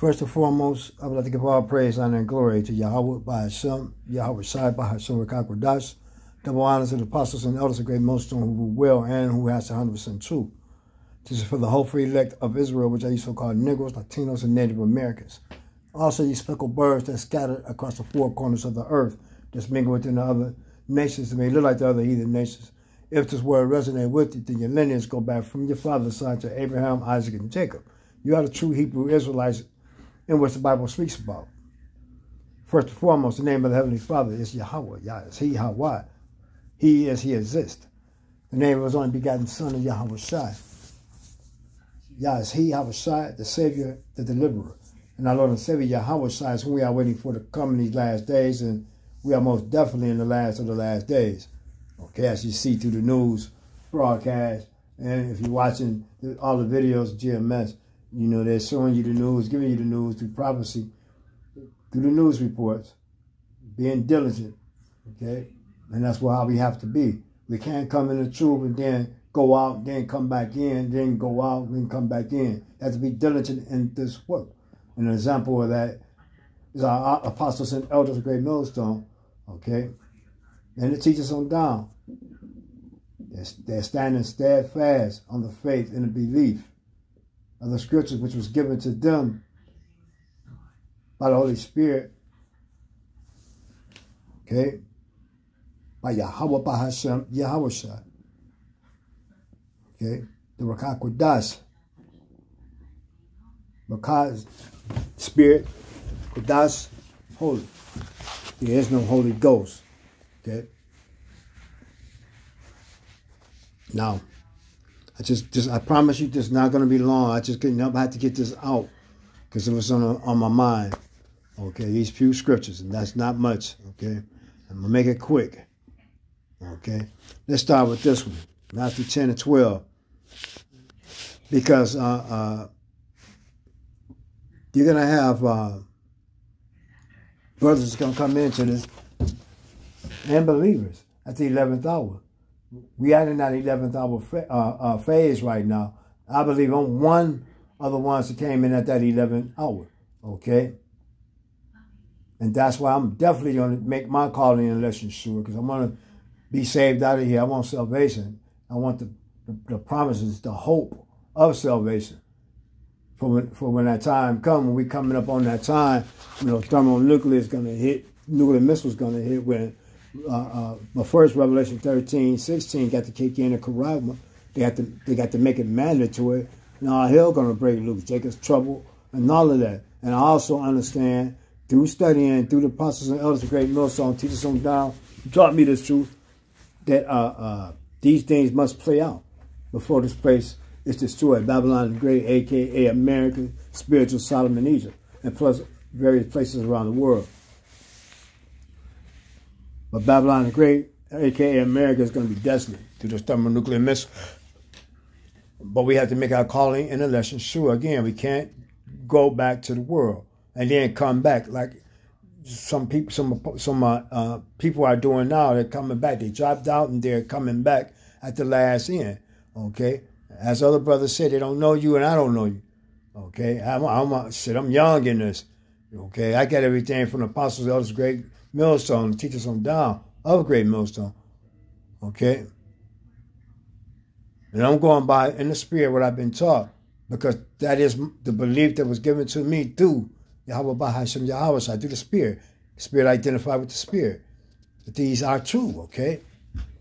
First and foremost, I would like to give all praise, honor, and glory to Yahweh by Hashem, Yahweh Shai by Hashem Rakakwadash. Double honors to the apostles and elders of Great Millstone who will and who has 100% truth. This is for the whole free elect of Israel, which are you so-called Negroes, Latinos, and Native Americans. Also, you speckled birds that scattered across the four corners of the earth, just mingle within the other nations that may look like the other heathen nations. If this word resonates with you, then your lineage go back from your father's side to Abraham, Isaac, and Jacob. You are the true Hebrew Israelites in which the Bible speaks about. First and foremost, the name of the Heavenly Father is Yahweh. Yah is He, Yahweh. He is, He exists. The name of His only begotten Son is Yahweh Shai. Yah is He, Yahweh Shai, the Savior, the Deliverer. And our Lord and Savior Yahweh Shai is who we are waiting for to come in these last days, and we are most definitely in the last of the last days. Okay, as you see through the news broadcast, and if you're watching all the videos GMS, you know, they're showing you the news, giving you the news through prophecy, through the news reports, being diligent, okay? And that's why we have to be. We can't come in the truth and then go out, then come back in, then go out, then come back in. You have to be diligent in this work. And an example of that is our apostles and elders of Great Millstone, okay? And the teachers on down. They're, they're standing steadfast on the faith and the belief of the scriptures which was given to them by the Holy Spirit. Okay? By Yahweh, by Hashem, Yahweh Shai. Okay? The Rakak Kodash. Rakak, Spirit, Kodash, Holy. There is no Holy Ghost. Okay? Now, I just, just, I promise you, this is not going to be long. I just couldn't help. Had to get this out because it was on on my mind. Okay, these few scriptures, and that's not much. Okay, I'm gonna make it quick. Okay, let's start with this one, Matthew 10 and 12, because uh, uh, you're gonna have uh, brothers gonna come into this and believers at the 11th hour we are in that 11th hour uh, uh, phase right now. I believe I'm one of the ones that came in at that 11th hour. Okay? And that's why I'm definitely going to make my calling and election sure because I want to be saved out of here. I want salvation. I want the, the, the promises, the hope of salvation. For when, for when that time comes, when we coming up on that time, you know, thermonuclear is going to hit, nuclear missiles going to hit when uh, uh, but first Revelation 13, 16 got to kick in the charagma. They got to they got to make it mandatory. Now hell gonna break loose, Jacob's trouble, and all of that. And I also understand through studying, through the apostles and elders of Great Millstone, teachers on down, taught me this truth, that uh, uh, these things must play out before this place is destroyed. Babylon the Great, aka America, spiritual Sodom and Egypt, and plus various places around the world. But Babylon the Great, aka America, is going to be desolate to the thermonuclear missile. But we have to make our calling and election sure. Again, we can't go back to the world and then come back like some people, some some uh, uh, people are doing now. They're coming back. They dropped out and they're coming back at the last end. Okay, as other brothers said, they don't know you and I don't know you. Okay, I'm, I'm shit. I'm young in this. Okay, I got everything from the apostles, elders, great millstone, teach us on down of great millstone. Okay? And I'm going by in the spirit what I've been taught because that is the belief that was given to me through Yahweh Bahashim Yahweh through the spirit. The spirit identified with the spirit. But these are true, okay?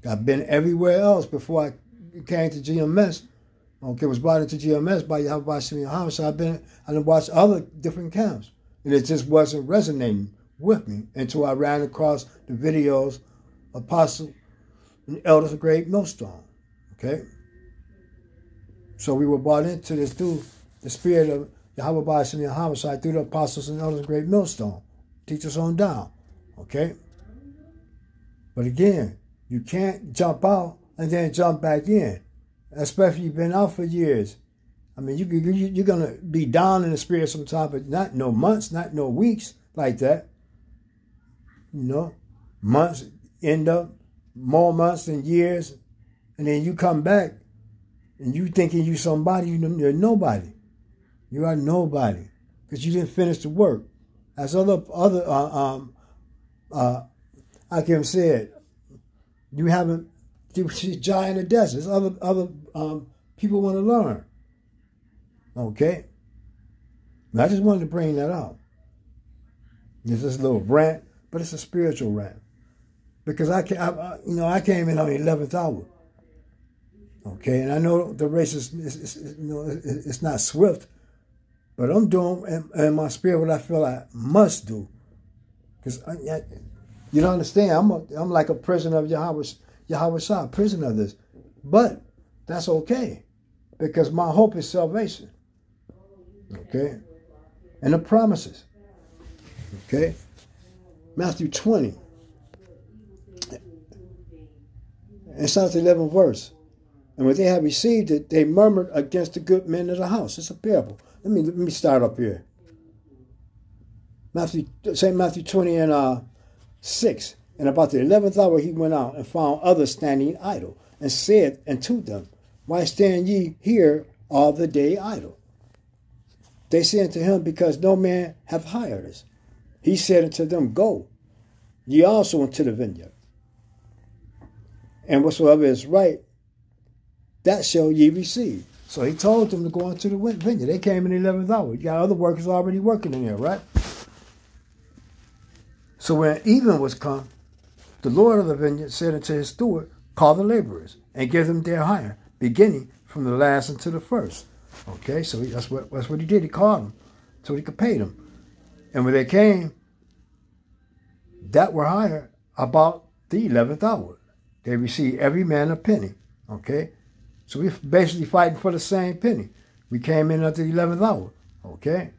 I've been everywhere else before I came to GMS. Okay, was brought into GMS by Yahweh Bahashim Yahweh. So I've been, I've watched other different camps. And it just wasn't resonating with me until I ran across the videos Apostle and Elders Great Millstone. Okay? So we were brought into this through the spirit of Yahweh Bashim Yahweh through the Apostles and Elders of Great Millstone. Teach us on down. Okay? But again, you can't jump out and then jump back in. Especially you've been out for years. I mean, you, you, you're going to be down in the spirit sometime, but not no months, not no weeks like that you know, months end up more months and years, and then you come back and you thinking you somebody, you're nobody. You are nobody. because you didn't finish the work. As other other uh, um uh I can say it, you haven't she's giant the desert. Other other um people want to learn. Okay? I just wanted to bring that out. This is a little rant, but it's a spiritual rant. Because I, I, you know, I came in on the 11th hour. Okay, and I know the race is, is, is you know, it's not swift, but I'm doing in, in, my spirit what I feel I must do. Because you don't understand, I'm, a, I'm like a prisoner of Yahweh, Yahweh Shah, prisoner of this. But that's okay, because my hope is salvation. Okay, and the promises. Okay, Matthew 20. And starts the 11th verse. And when they had received it, they murmured against the good men of the house. It's a parable. Let me let me start up here. Matthew, St. Matthew 20 and uh, 6. And about the eleventh hour he went out and found others standing idle, and said unto them, Why stand ye here all the day idle? They said unto him, Because no man hath hired us. He said unto them, Go, ye also into the vineyard. And whatsoever is right, that shall ye receive. So he told them to go into the vineyard. They came in the 11th hour. You got other workers already working in there, right? So when even was come, the Lord of the vineyard said unto his steward, Call the laborers and give them their hire, beginning from the last unto the first. Okay, so that's what that's what he did. He called them so he could pay them. And when they came, that were hired about the eleventh hour. They received every man a penny. Okay, so we're basically fighting for the same penny. We came in at the eleventh hour. Okay,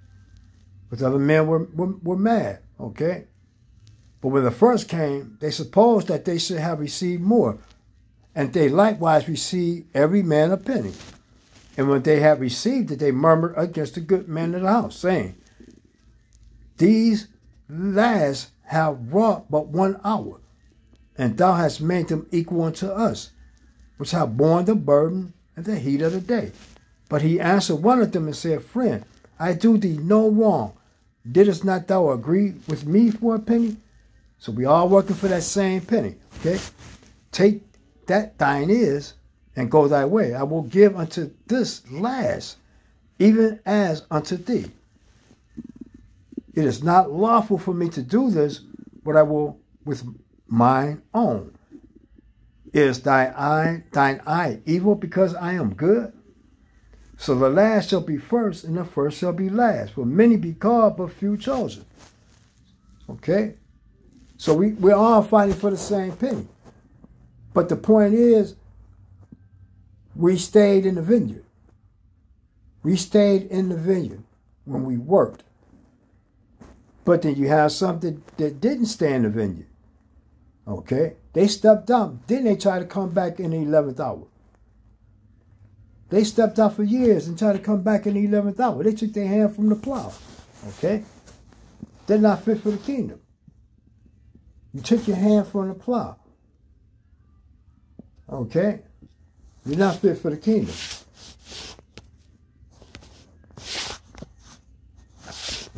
but the other men were, were were mad. Okay, but when the first came, they supposed that they should have received more, and they likewise received every man a penny. And when they had received it, they murmured against the good men of the house, saying, These last have wrought but one hour, and thou hast made them equal unto us, which have borne the burden and the heat of the day. But he answered one of them and said, Friend, I do thee no wrong. Didst not thou agree with me for a penny? So we all working for that same penny. Okay? Take that thine is and go thy way. I will give unto this last, even as unto thee. It is not lawful for me to do this, but I will with mine own. Is thy eye thine eye evil because I am good? So the last shall be first, and the first shall be last. For many be called, but few chosen. Okay? So we, we're all fighting for the same penny. But the point is, we stayed in the vineyard. We stayed in the vineyard when we worked. But then you have something that didn't stay in the vineyard. Okay? They stepped out. Then they tried to come back in the 11th hour. They stepped out for years and tried to come back in the 11th hour. They took their hand from the plow. Okay? They're not fit for the kingdom. You took your hand from the plow. Okay? You're not fit for the kingdom.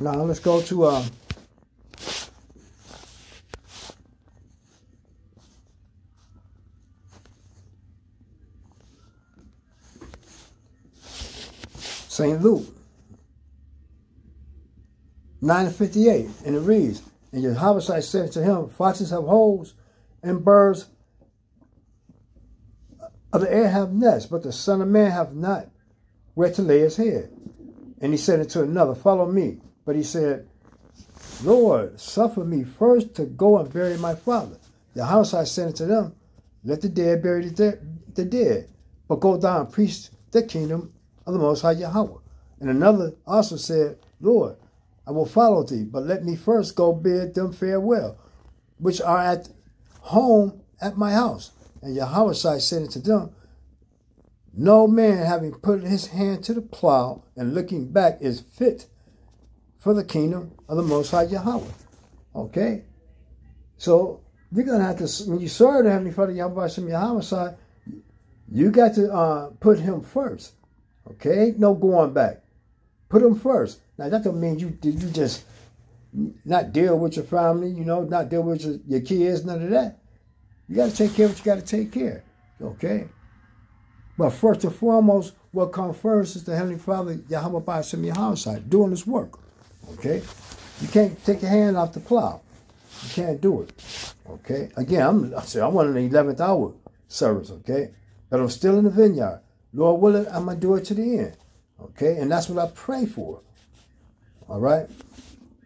Now let's go to uh, St. Luke 958, and it reads, And Yahweh said to him, Foxes have holes, and birds of the air have nests, but the Son of Man have not where to lay his head. And he said unto another, Follow me. But he said, Lord, suffer me first to go and bury my father. The house I said to them, Let the dead bury the, de the dead, but go down and preach the kingdom of the Most High Yahweh. And another also said, Lord, I will follow thee, but let me first go bid them farewell, which are at home at my house. And Yahweh said unto them, No man having put his hand to the plow and looking back is fit for the kingdom of the Most High Yahweh. Okay? So you're going to have to, when you serve the Heavenly Father Yahweh Yahweh you got to uh, put him first. Okay? Ain't no going back. Put Him first. Now that don't mean you you just not deal with your family, you know, not deal with your, your kids, none of that. You got to take care of what you got to take care. Okay? But first and foremost, what comes first is the Heavenly Father, Yahweh Ba'ashem Yahweh, doing His work. Okay? You can't take your hand off the plow. You can't do it. Okay? Again, I'm, I say, I'm on the 11th hour service. Okay? But I'm still in the vineyard. Lord willing, I'm going to do it to the end. Okay? And that's what I pray for. All right?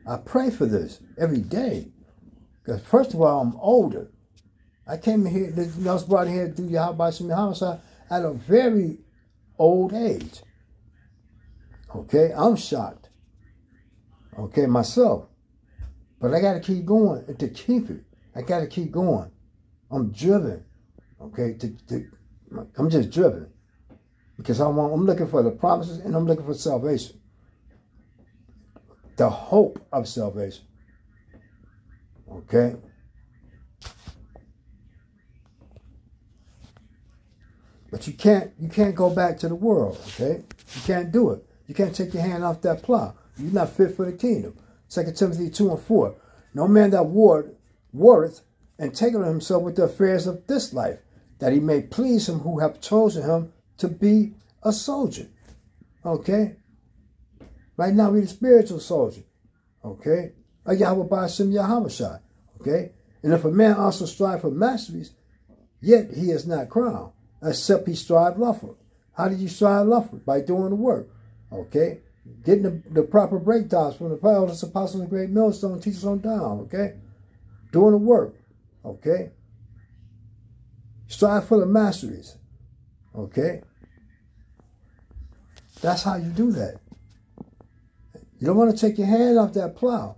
I pray for this every day. Because first of all, I'm older. I came here, you know, I was brought here through Yahweh Shemi at a very old age. Okay, I'm shocked. Okay, myself. But I got to keep going. To keep it, I got to keep going. I'm driven. Okay, to, to, I'm just driven. Because I'm, I'm looking for the promises and I'm looking for salvation the hope of salvation. Okay? But you can't you can't go back to the world, okay? You can't do it. You can't take your hand off that plow. You're not fit for the kingdom. 2 Timothy 2 and 4. No man that war, warreth and taketh himself with the affairs of this life, that he may please him who have chosen him to be a soldier. Okay? Right now, we're the spiritual soldier. Okay? A Yahweh Ba'ashem Yahweh Okay? And if a man also strive for masteries, yet he is not crowned, except he strive lawful. How do you strive lawful? By doing the work. Okay? Getting the, the proper breakdowns from the elders, apostles, and great millstone teachers on down. Okay? Doing the work. Okay? Strive for the masteries. Okay? That's how you do that. You don't want to take your hand off that plow.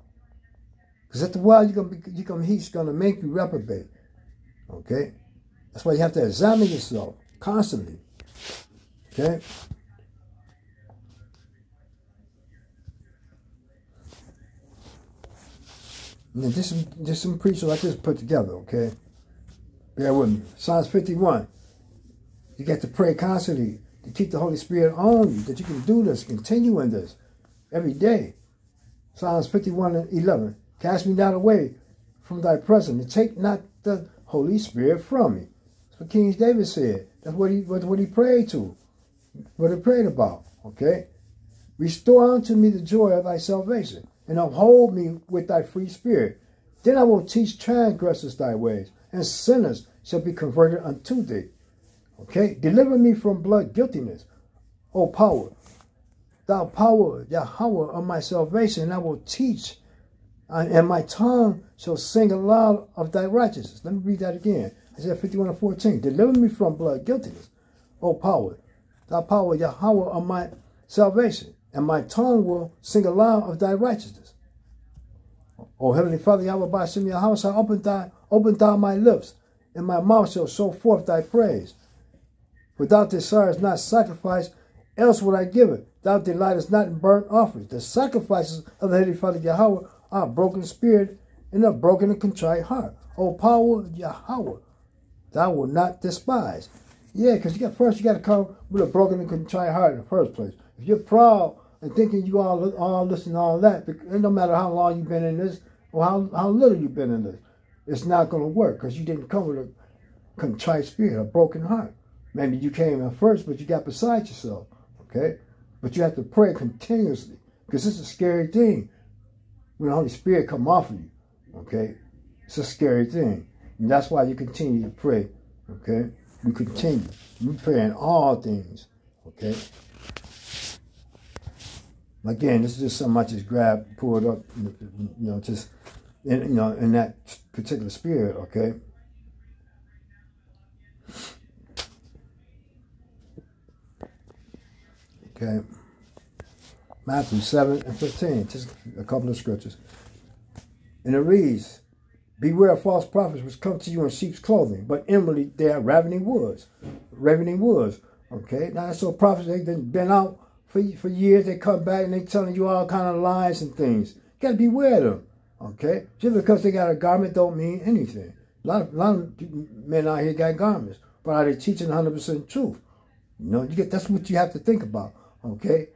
Because at the while you're gonna be, you're gonna he's gonna make you reprobate. Okay? That's why you have to examine yourself constantly. Okay? And this is just some preachers I just put together, okay? Bear with me. Psalms 51. You got to pray constantly to keep the Holy Spirit on you, that you can do this, continue in this every day. Psalms 51 and 11. Cast me not away from thy presence, and take not the Holy Spirit from me. That's what King David said. That's what he what, what he prayed to. What he prayed about. Okay? Restore unto me the joy of thy salvation, and uphold me with thy free spirit. Then I will teach transgressors thy ways, and sinners shall be converted unto thee. Okay? Deliver me from blood guiltiness, O power, thou power, Yahweh of my salvation, and I will teach, uh, and my tongue shall sing aloud of thy righteousness. Let me read that again. Isaiah 51 and 14. Deliver me from blood guiltiness, O power, thou power, Yahweh of my salvation, and my tongue will sing aloud of thy righteousness. O Heavenly Father, Yahweh by Shem Yahweh, shall open thy open thou my lips, and my mouth shall show forth thy praise. For Without desires not sacrifice, else would I give it. Thou delightest not in burnt offerings. The sacrifices of the Heavenly Father Yahweh are a broken spirit and a broken and contrite heart. O power Yahweh, thou will not despise. Yeah, because you got first you got to come with a broken and contrite heart in the first place. If you're proud and thinking you all all this and all that, it no matter how long you've been in this or how, how little you've been in this, it's not going to work because you didn't come with a contrite spirit, a broken heart. Maybe you came in first, but you got beside yourself. Okay? But you have to pray continuously because it's a scary thing when the Holy Spirit come off of you. Okay? It's a scary thing. And that's why you continue to pray. Okay? You continue. You pray in all things. Okay? Again, this is just something I just grabbed, pulled up, you know, just in, you know, in that particular spirit, okay? Okay. Matthew 7 and 15, just a couple of scriptures. And it reads, Beware of false prophets which come to you in sheep's clothing, but inwardly they are ravening wolves. Ravening wolves. Okay. Now, so prophets, they've been out for, for years. They come back and they telling you all kind of lies and things. You got to beware of them. Okay. Just because they got a garment don't mean anything. A lot of, a lot of men out here got garments, but are they teaching 100% truth? You know, you get that's what you have to think about. Okay?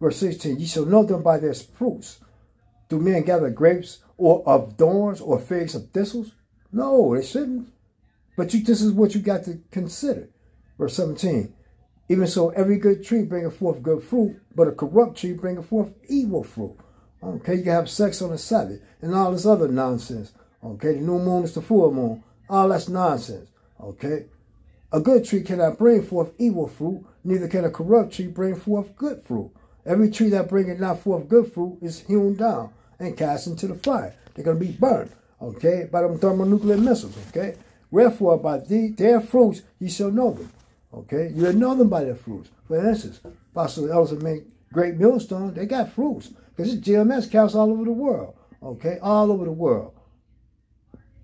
Verse 16, ye shall know them by their fruits. Do men gather grapes or of thorns or figs of thistles? No, they shouldn't. But you, this is what you got to consider. Verse 17, even so every good tree bringeth forth good fruit, but a corrupt tree bringeth forth evil fruit. Okay, you can have sex on the Sabbath and all this other nonsense. Okay, the new moon is the full moon. All that's nonsense. Okay, a good tree cannot bring forth evil fruit, neither can a corrupt tree bring forth good fruit. Every tree that bringeth not forth good fruit is hewn down and cast into the fire. They're going to be burned, okay, by them thermonuclear missiles, okay? Wherefore, by the, their fruits ye shall know them, okay? You'll know them by their fruits. For instance, Apostle Elders make Great Millstone, they got fruits. Because it's GMS counts all over the world, okay? All over the world.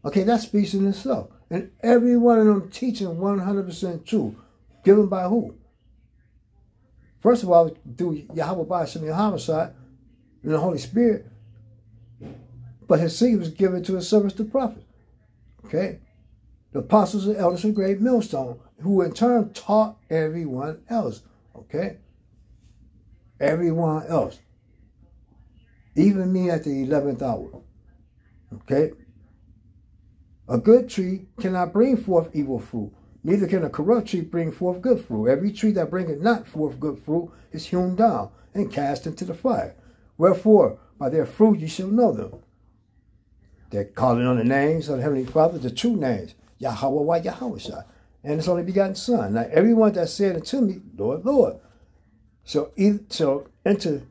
Okay, that speaks in itself. And every one of them teaching 100% true. Given by who? First of all, through Yahweh by Shem homicide and the Holy Spirit. But his seed was given to his servants, the prophets. Okay? The apostles and elders of great millstone, who in turn taught everyone else. Okay? Everyone else. Even me at the 11th hour. Okay? A good tree cannot bring forth evil fruit, neither can a corrupt tree bring forth good fruit. Every tree that bringeth not forth good fruit is hewn down and cast into the fire. Wherefore, by their fruit ye shall know them. They're calling on the names of the Heavenly Father, the true names, Yahweh, why Yahweh and His only begotten Son. Now, everyone that said unto me, Lord, Lord, shall enter.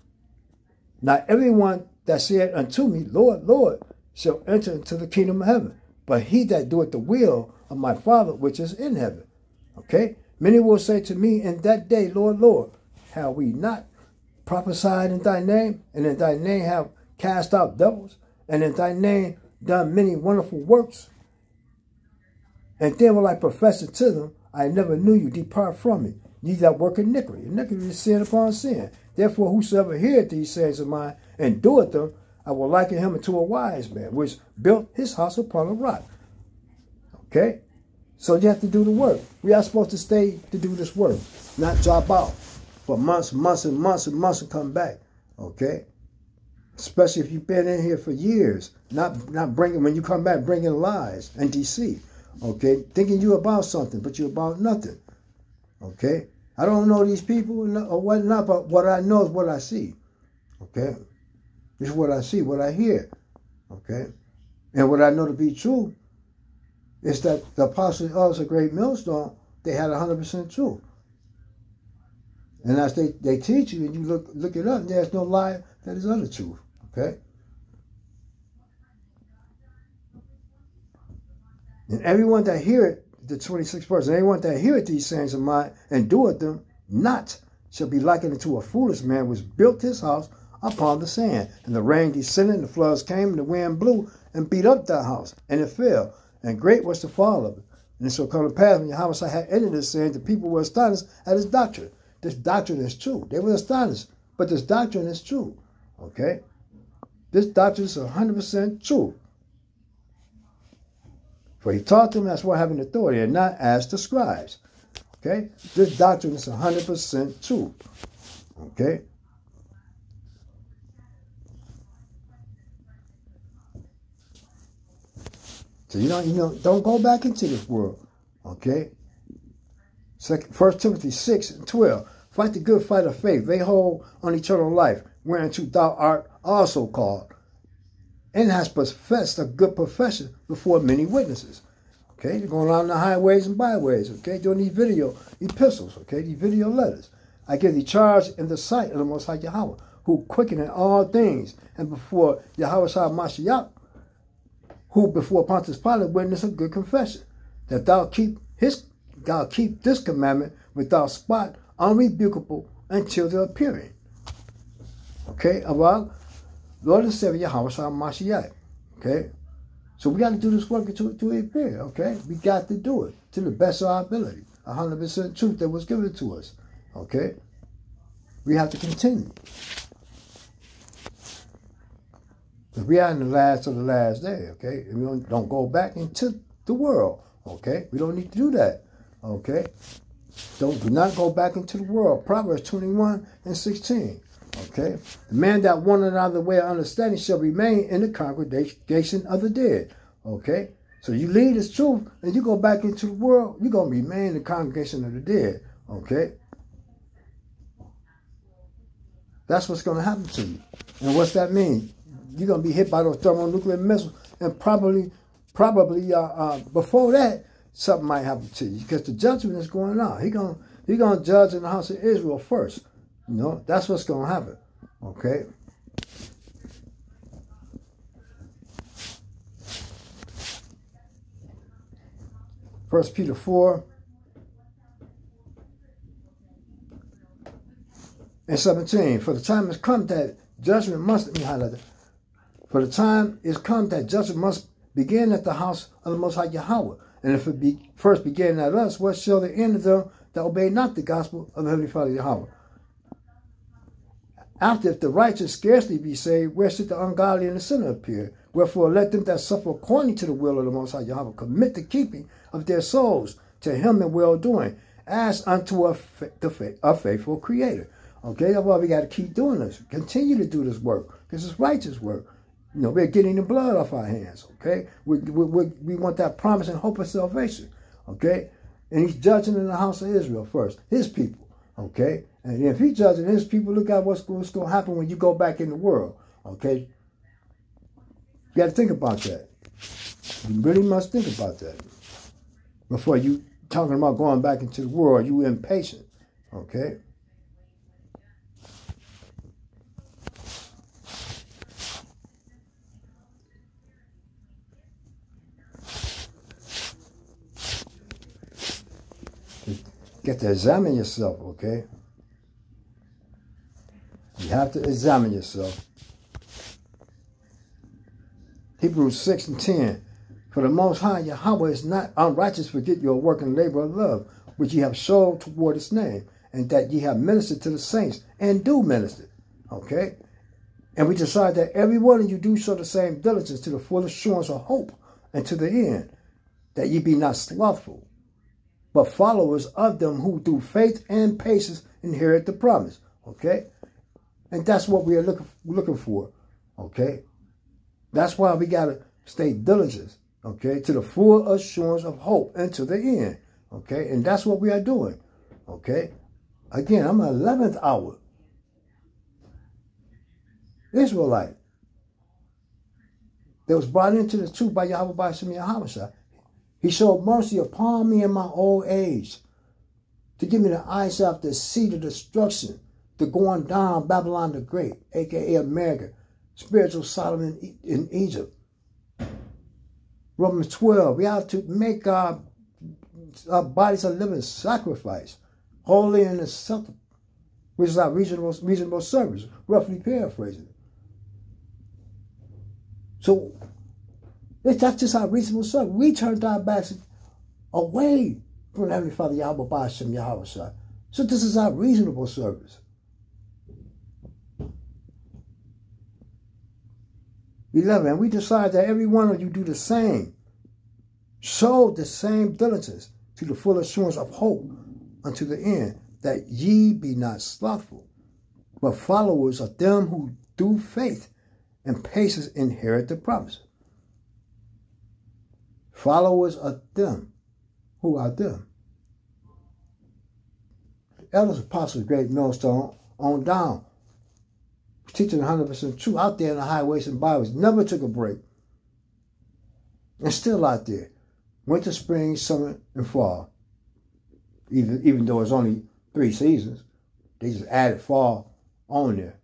Now, everyone that said unto me, Lord, Lord, shall enter into the kingdom of heaven but he that doeth the will of my Father which is in heaven. Okay? Many will say to me in that day, Lord, Lord, have we not prophesied in thy name, and in thy name have cast out devils, and in thy name done many wonderful works? And then will I profess it to them, I never knew you, depart from me, ye that work iniquity. Iniquity is sin upon sin. Therefore, whosoever heareth these sayings of mine and doeth them, I will liken him unto a wise man, which built his house upon a rock. Okay? So you have to do the work. We are supposed to stay to do this work, not drop out for months, months, and months and months and come back. Okay? Especially if you've been in here for years, not not bringing when you come back bringing lies and deceit. Okay, thinking you about something, but you're about nothing. Okay, I don't know these people or whatnot, but what I know is what I see. Okay. This is what I see, what I hear. Okay? And what I know to be true is that the apostles of the great millstone, they had 100% truth. And as they, they teach you and you look look it up, there's no lie that is other truth. Okay? And everyone that heareth, the 26th verse, and everyone that heareth these sayings of mine and doeth them not shall be likened unto a foolish man which built his house upon the sand. And the rain descended, and the floods came, and the wind blew and beat up that house, and it fell. And great was the fall of it. And it shall come to pass when Yahweh had ended this saying, the people were astonished at his doctrine. This doctrine is true. They were astonished, but this doctrine is true. Okay? This doctrine is 100% true. For he taught them as one having authority and not as the scribes. Okay? This doctrine is 100% true. Okay? So you know, you know, don't go back into this world. Okay? Second, First Timothy 6 and 12. Fight the good fight of faith. They hold on eternal life, whereunto thou art also called, and has professed a good profession before many witnesses. Okay, they're going around the highways and byways, okay, doing these video epistles, okay, these video letters. I give thee charge in the sight of the Most High Yahweh, who quickeneth all things, and before Yahweh Shah Mashiach, who before Pontius Pilate witnessed a good confession, that thou keep his thou keep this commandment without spot, unrebukable until the appearing. Okay, about Lord Savior Yahweh Mashiach. Okay, so we got to do this work to to appear. Okay, we got to do it to the best of our ability. 100% truth that was given to us. Okay, we have to continue. Because we are in the last of the last day, okay? And we don't, don't go back into the world, okay? We don't need to do that, okay? Don't do not go back into the world. Proverbs 21 and 16, Okay? The man that of the way of understanding shall remain in the congregation of the dead. Okay? So you leave this truth and you go back into the world, you're going to remain in the congregation of the dead. Okay? That's what's going to happen to you. And what's that mean? You're going to be hit by those thermonuclear missiles and probably, probably uh, uh, before that, something might happen to you because the judgment is going on. He going he to judge in the house of Israel first. Know, that's what's going to happen. Okay. First Peter 4 and 17. For the time has come that judgment must, let me. For the time is come that judgment must begin at the house of the Most High Yahweh. And if it be first began at us, what shall the end of them that obey not the gospel of the Heavenly Father Yahweh? After, if the righteous scarcely be saved, where should the ungodly and the sinner appear? Wherefore, let them that suffer according to the will of the Most High Yahweh commit the keeping of their souls to Him in well doing, as unto a, the, a faithful Creator. Okay, that's why we got to keep doing this. Continue to do this work because it's righteous work. You know, we're getting the blood off our hands. Okay, we, we, we want that promise and hope of salvation. Okay, and He's judging in the house of Israel first, His people. Okay, and if He's judging His people, look at what's, what's going to happen when you go back in the world. Okay, you got to think about that. You really must think about that before you talking about going back into the world. You impatient. Okay. Get to examine yourself, okay? You have to examine yourself. Hebrews 6 and 10. For the Most High Yahweh is not unrighteous, forget your work and labor of love, which ye have showed toward his name, and that ye have ministered to the saints, and do minister. Okay? And we decide that every one of you do show the same diligence to the full assurance of hope and to the end, that ye be not slothful, but followers of them who through faith and patience inherit the promise. Okay? And that's what we are looking, looking for. Okay? That's why we got to stay diligent. Okay? To the full assurance of hope and to the end. Okay? And that's what we are doing. Okay? Again, I'm an 11th hour. Israelite. That was brought into the truth by Yahweh by Shem Yahweh. He showed mercy upon me in my old age to give me the eyes of the seed of destruction, the going down Babylon the Great, aka America, spiritual Sodom in Egypt. Romans 12, we have to make our, our bodies a living sacrifice, holy and acceptable, which is our reasonable, reasonable service, roughly paraphrasing. So not just our reasonable service. We turned our backs away from Heavenly Father Yahweh Ba'ashem Yahweh So this is our reasonable service. Beloved, and we decide that every one of you do the same. Show the same diligence to the full assurance of hope unto the end, that ye be not slothful, but followers of them who through faith and patience inherit the promise followers of them. Who are them? Elders, apostles, great millstone on down. Teaching 100% true out there in the highways and byways. Never took a break. And still out there. Winter, spring, summer, and fall. Even, even though it's only three seasons. They just added fall on there.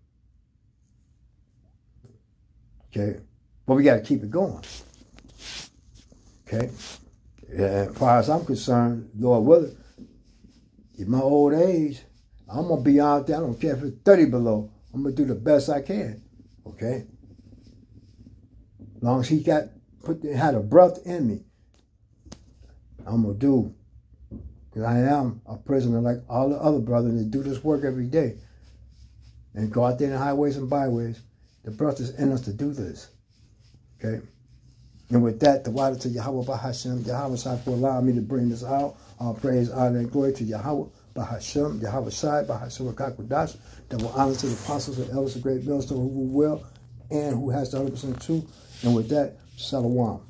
Okay? But we got to keep it going. Okay? As far as I'm concerned, Lord willing, in my old age, I'm going to be out there. I don't care if it's 30 below. I'm going to do the best I can. Okay? As long as he got, put, had a breath in me, I'm going to do. Because I am a prisoner like all the other brothers that do this work every day. And go out there in the highways and byways. The breath is in us to do this. Okay? And with that, the water to Yahweh Bahashem, Yahweh for allowing me to bring this out. All praise, honor, and glory to Yahweh by Hashem, Yahweh Shai, by Hashem Kakwadash. Double honor to the apostles and elders of Great Millstone who will and who has the 100% truth. And with that, Shalom.